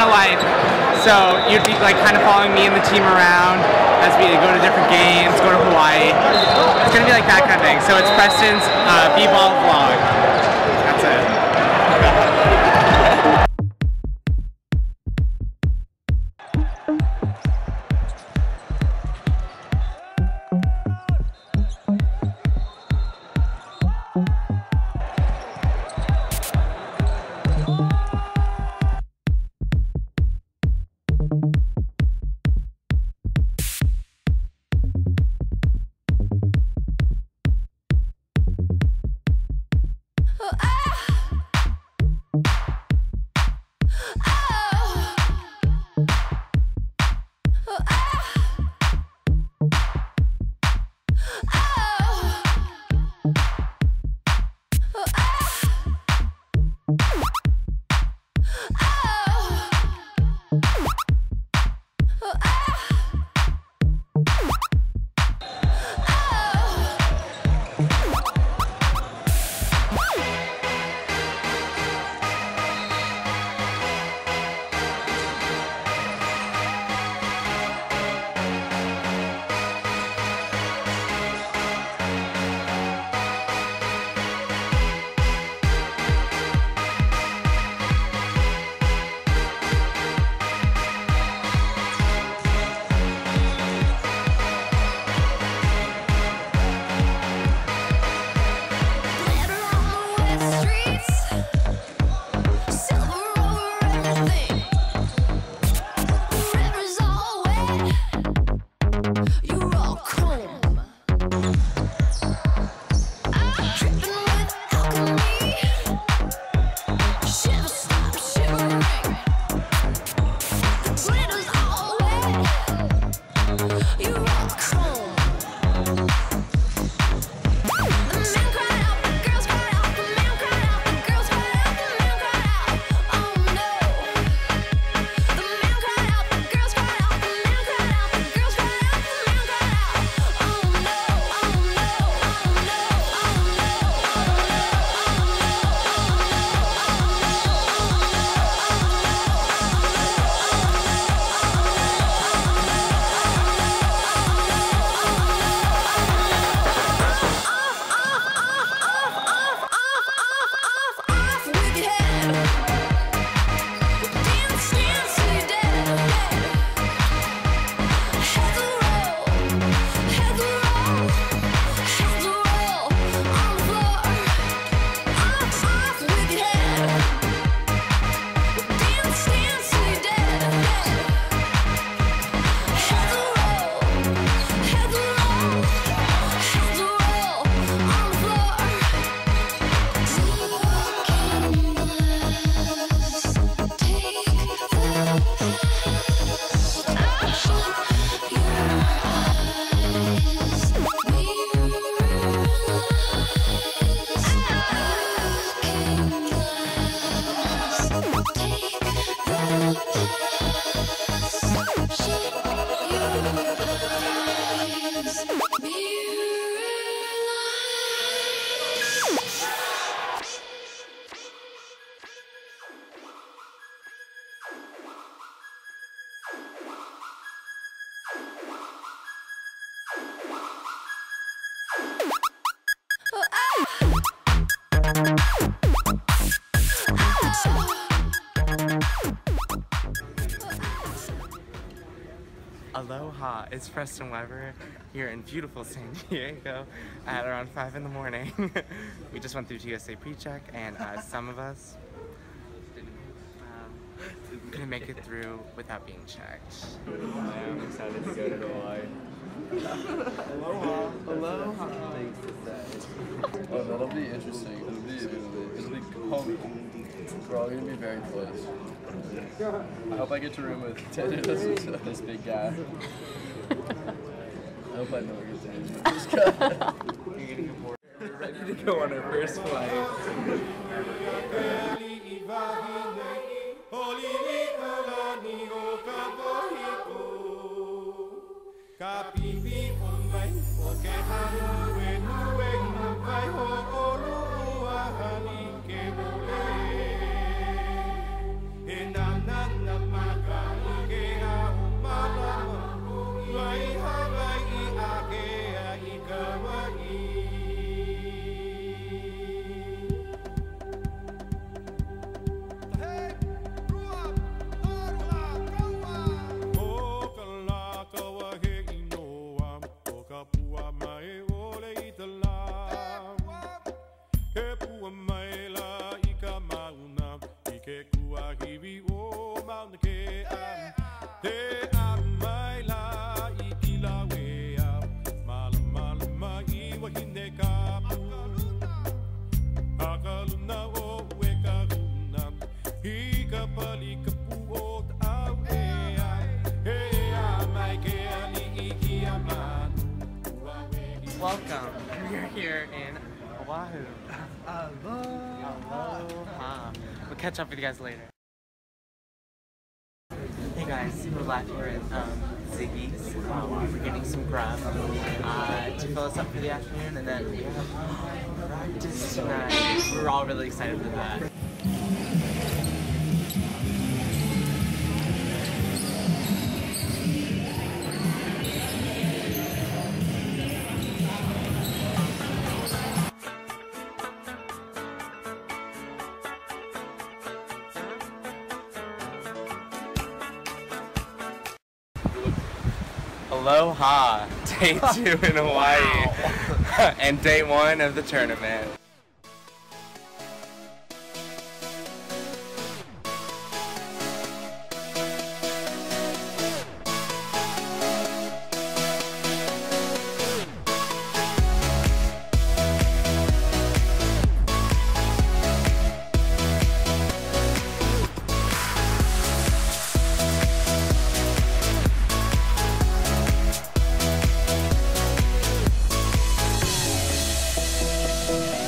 in a life. So you'd be like kind of following me and the team around as we go to different games, go to Hawaii. It's gonna be like that kind of thing. So it's Preston's uh, B-ball vlog. It's Preston Weber here in beautiful San Diego at around 5 in the morning. we just went through TSA pre-check and uh, some of us um, couldn't make it through without being checked. I am excited to go to Hawaii. Aloha. Aloha. Oh, that'll be interesting. It'll be, it'll be home. We're all gonna be very close. I hope I get to room with this, this big guy. I hope I never get to room with this guy. We're ready to go on our first flight. catch up with you guys later. Hey guys, we're live here at um, Ziggy's. Um, we're getting some grub uh, to fill us up for the afternoon, and then we have practice tonight. We're all really excited for that. Aloha, day two in Hawaii, and day one of the tournament. Música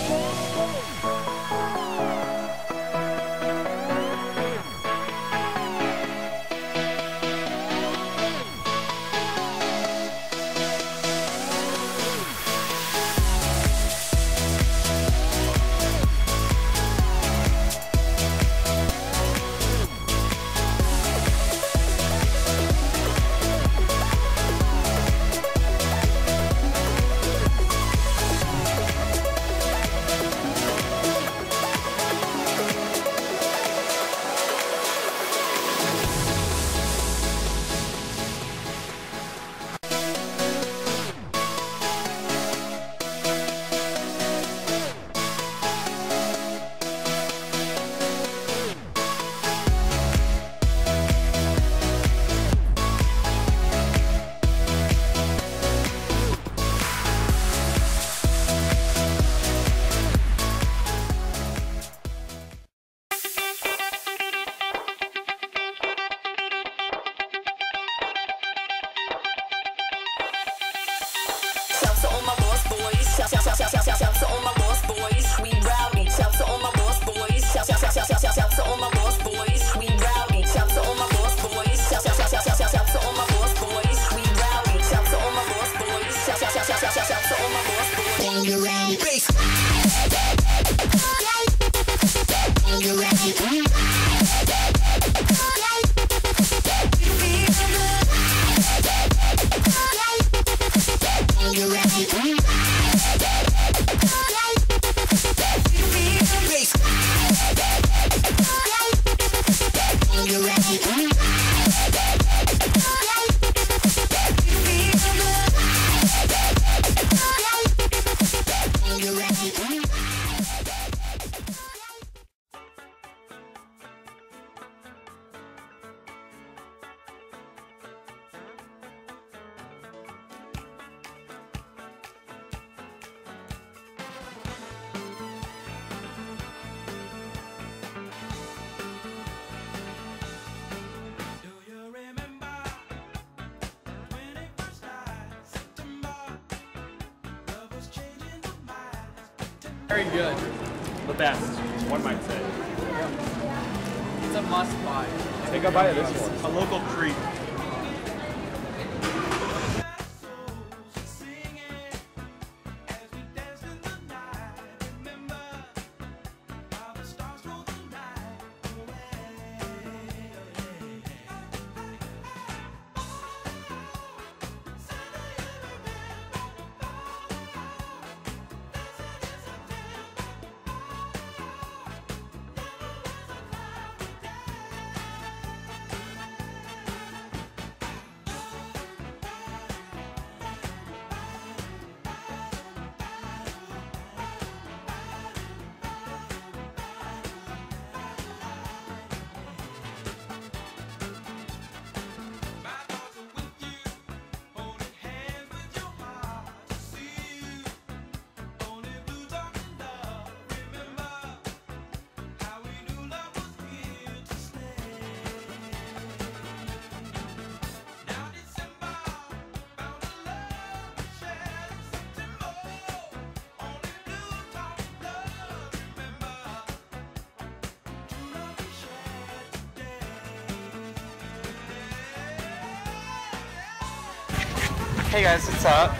Hey guys, what's up?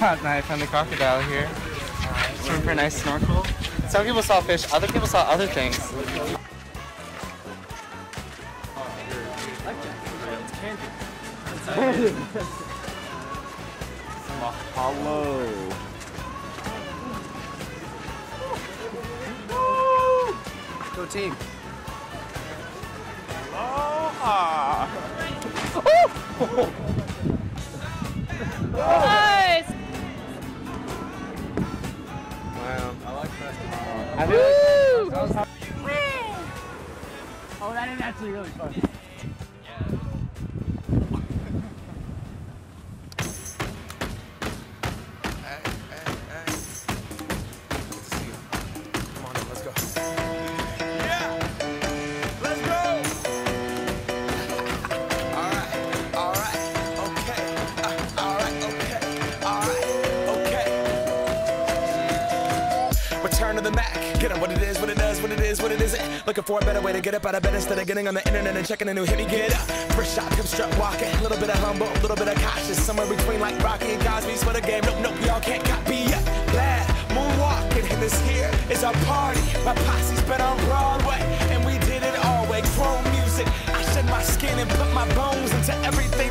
Caught knife on the crocodile here. Just went for a nice snorkel. Some people saw fish, other people saw other things. Mahalo. Go team. Aloha. Wow. I like Oh, that is actually really fun. Get up out of bed instead of getting on the internet and checking a new hit. Me get up. First shot, hip strut walking. A little bit of humble, a little bit of cautious. Somewhere between like Rocky and Cosby's for the game. Nope, nope, y'all can't copy yet. Glad moonwalking, and this here is our party. My posse's been on Broadway, and we did it all way. Chrome music. I shed my skin and put my bones into everything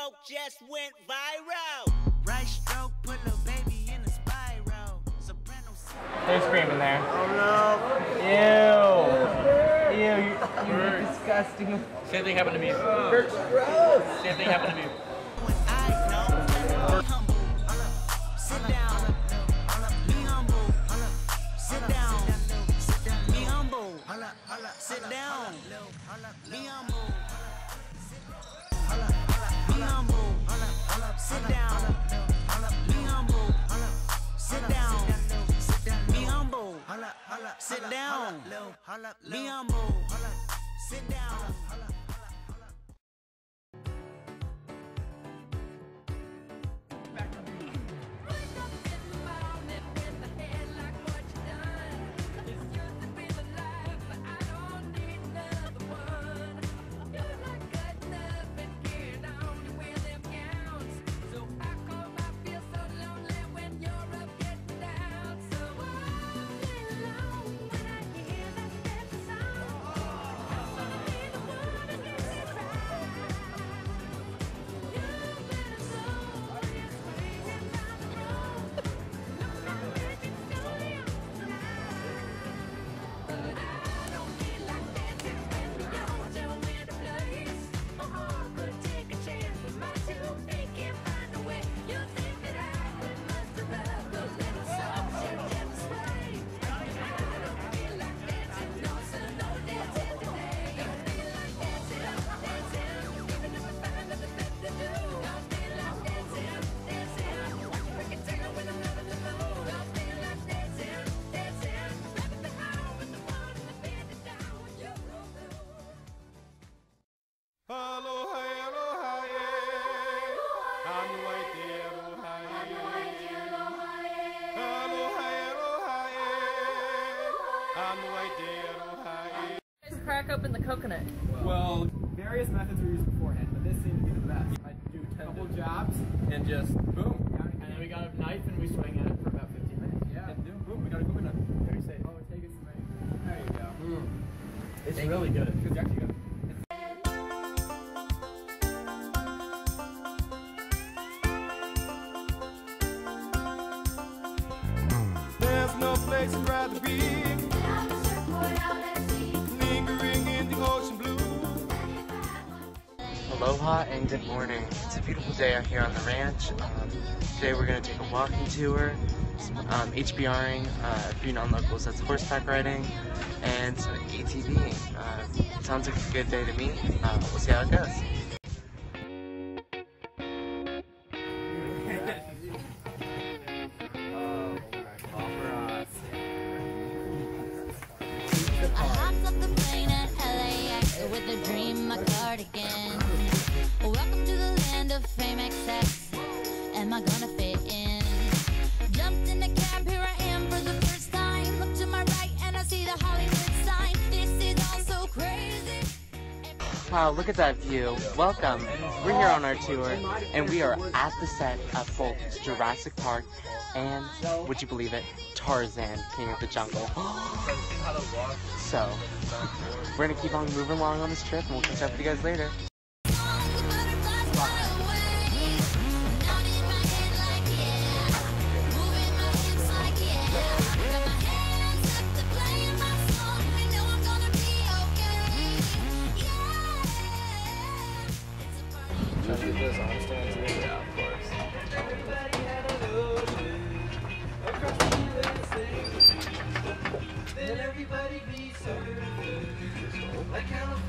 Stroke just went viral. Right stroke put a baby in a spiral. Soprano. They're screaming there. Oh no. Ew. Ew, you, you're disgusting. Same thing happened to me. Same thing happened to me. Crack open the coconut. Well, various methods were used beforehand, but this seemed to be the best. I do a couple jabs and just boom. And then we got a knife and we swing at it for about 15 minutes. Yeah. And then boom, we got a coconut. Very safe. Oh, take it some There you go. Hmm. It's really good. It's actually good. Good morning. It's a beautiful day out here on the ranch. Um, today we're going to take a walking tour, um, HBRing, uh, you non-locals, that's horseback riding, and some ATVing. Uh, sounds like a good day to me. Uh, we'll see how it goes. Am I gonna fit in? Jumped in the cab, here I am for the first time. Look to my right and I see the Hollywood sign. This is all so crazy. Wow, look at that view. Welcome. We're here on our tour, and we are at the set of both Jurassic Park and, would you believe it, Tarzan, King of the Jungle. so, we're gonna keep on moving along on this trip, and we'll catch up with you guys later. California.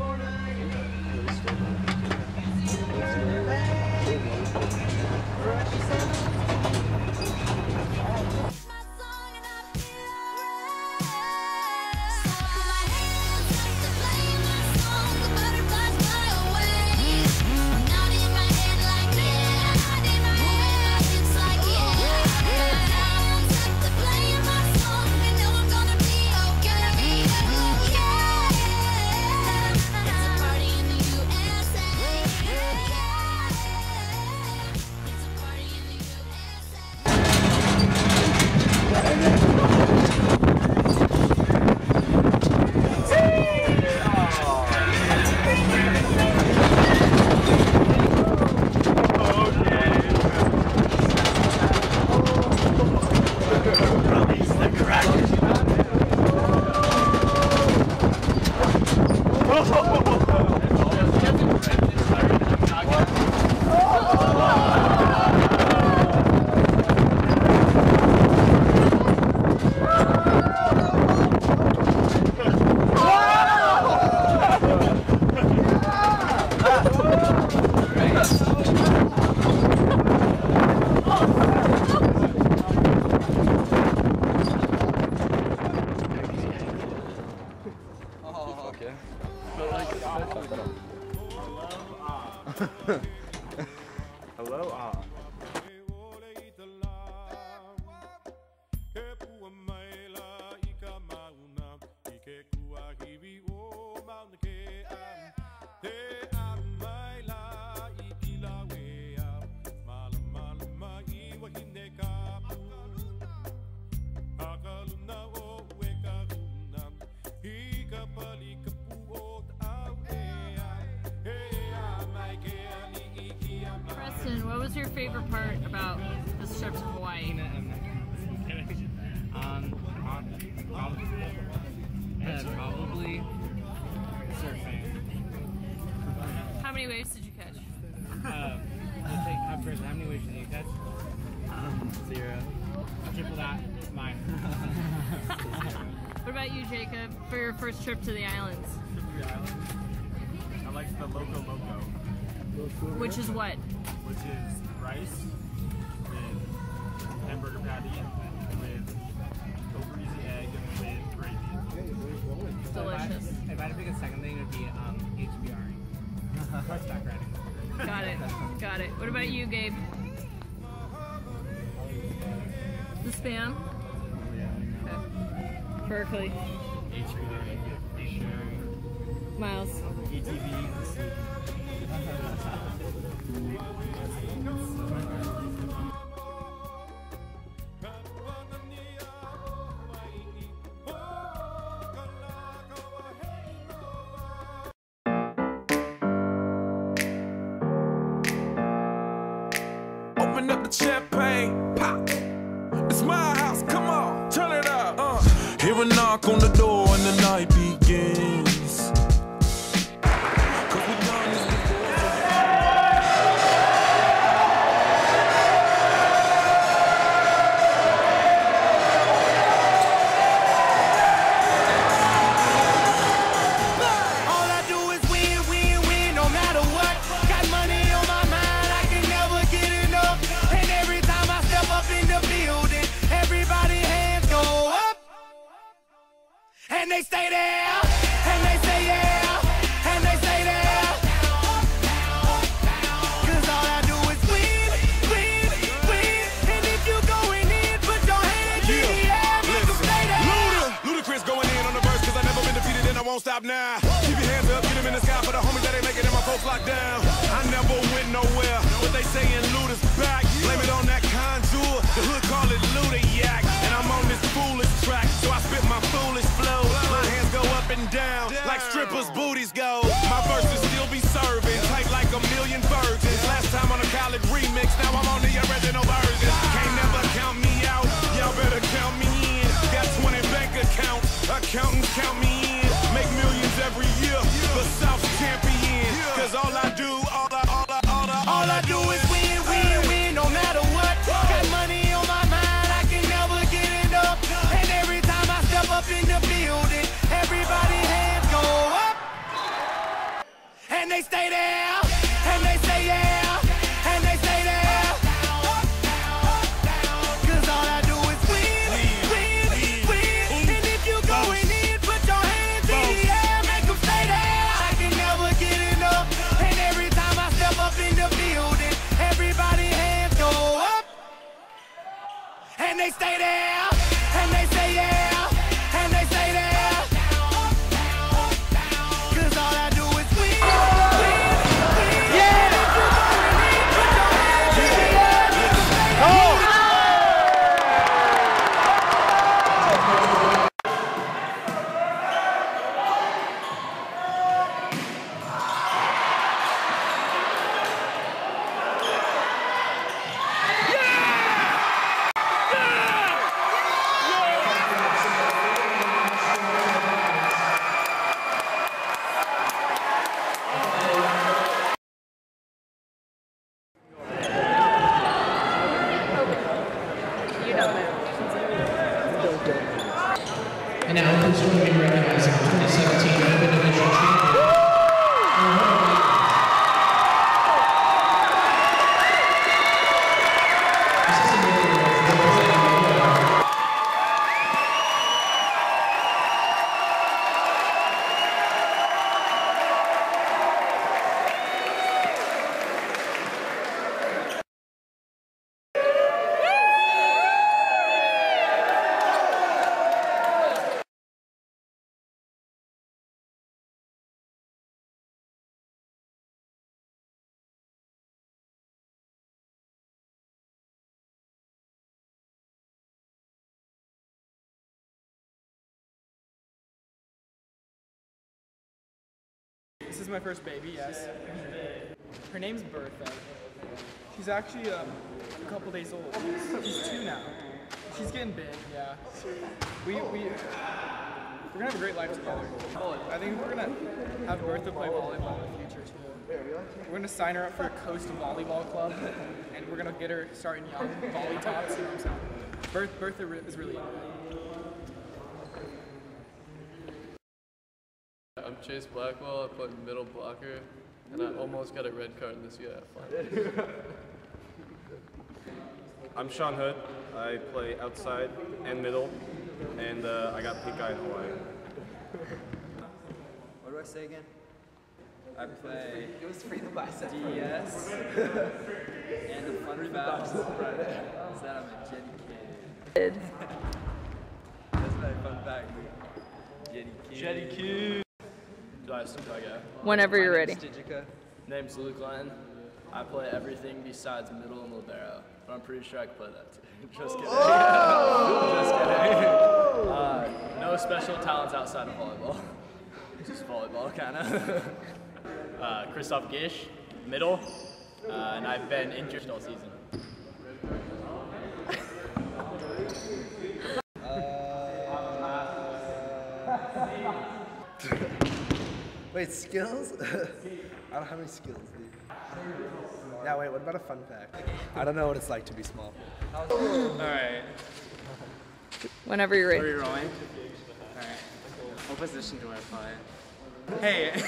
Preston, what was your favorite part about this trip to Hawaii? um, probably, uh, probably surfing. How many waves did you catch? Uh, let's take up first. How many waves did you catch? Um, zero. Triple that. Mine. What about you, Jacob, for your first trip to the islands? I like the Loco Moco, Which is what? which is rice Got it. What about you, Gabe? The spam? Okay. Berkeley. Miles. Open up the champagne, pop. It's my house, come on, turn it up. Uh. Hear a knock on the door and the night begins. On the original version. Can't never count me out, y'all better count me in. Got 20 bank accounts, accountants count me in. Make millions every year, the South's champion. Cause all I do, all I, all I, all I, All I do is win, win, win, no matter what. Got money on my mind, I can never get enough. And every time I step up in the building, everybody hands go up. And they stay there, they stay there, is my first baby, yes. Her name's Bertha. She's actually um, a couple days old. She's two now. She's getting big, yeah. We, we, we're gonna have a great life together. I think we're gonna have Bertha play volleyball in the future too. We're gonna sign her up for a Coast Volleyball Club, and we're gonna get her starting young, volley tops, you know what I'm saying? Bertha, Bertha is really into it. I'm Chase Blackwell. I play middle blocker, and I almost got a red card in this UF. I'm Sean Hood. I play outside and middle, and uh, I got pink eye in Hawaii. What do I say again? I play it was free the bicep DS. and the fun fact is that I'm a Jenny kid. That's my fun fact. Jenny kid. Jetty Q. Do I, do I go? Whenever you're ready. name's Name's Luke Lyon. I play everything besides middle and libero, but I'm pretty sure I can play that too. Just kidding. Just kidding. Uh, no special talents outside of volleyball. Just volleyball, kind of. Uh, Christoph Gish, middle, uh, and I've been injured all season. Wait, skills? I don't have any skills, dude. Yeah, wait, what about a fun fact? I don't know what it's like to be small. Alright. Whenever you're ready. Are we rolling? Alright. What position do I play? Hey.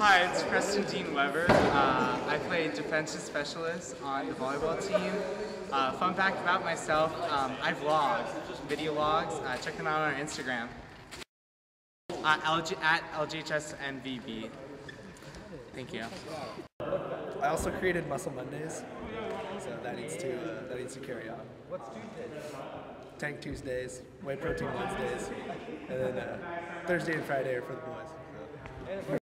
Hi, it's Preston Dean Weber. Uh, I play defensive specialist on the volleyball team. Uh, fun fact about myself, um, I vlog, video logs. Uh, check them out on our Instagram. Uh, LJ, at LJHSMVB. Thank you. I also created Muscle Mondays, so that needs to uh, that needs to carry on. What's Tuesday? Tank Tuesdays, Whey Protein Wednesdays, and then uh, Thursday and Friday are for the boys.